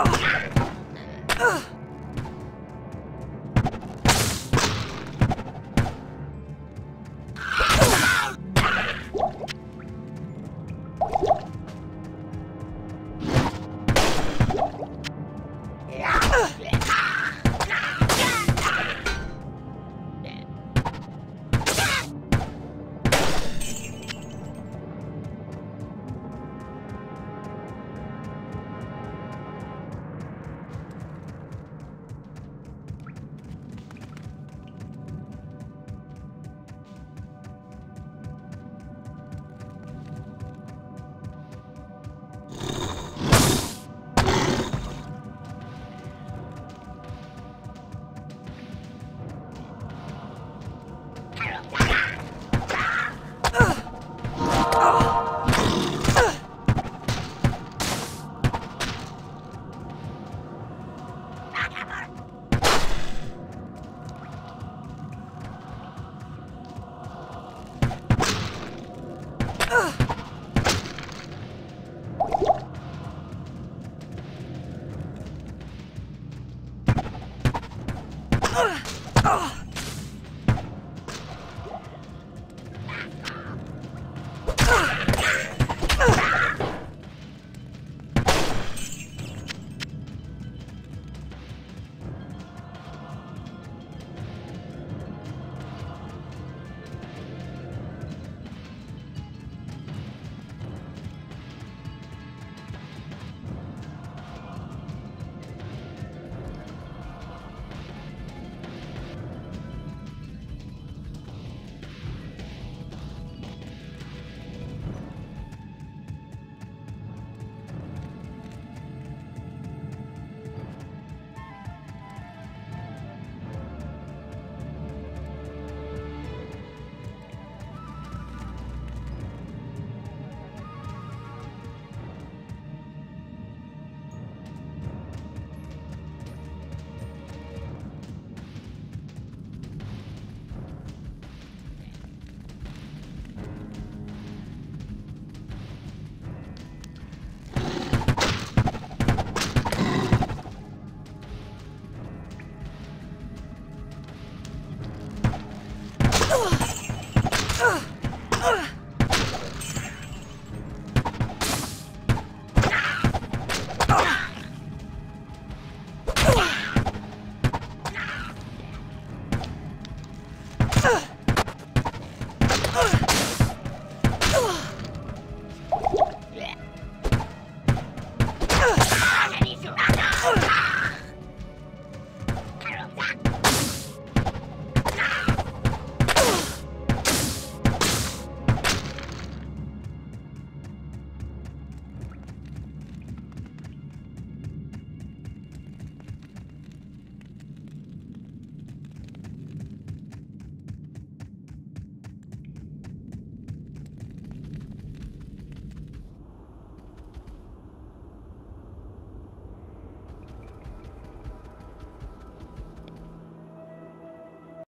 Oh! Ugh! Ugh!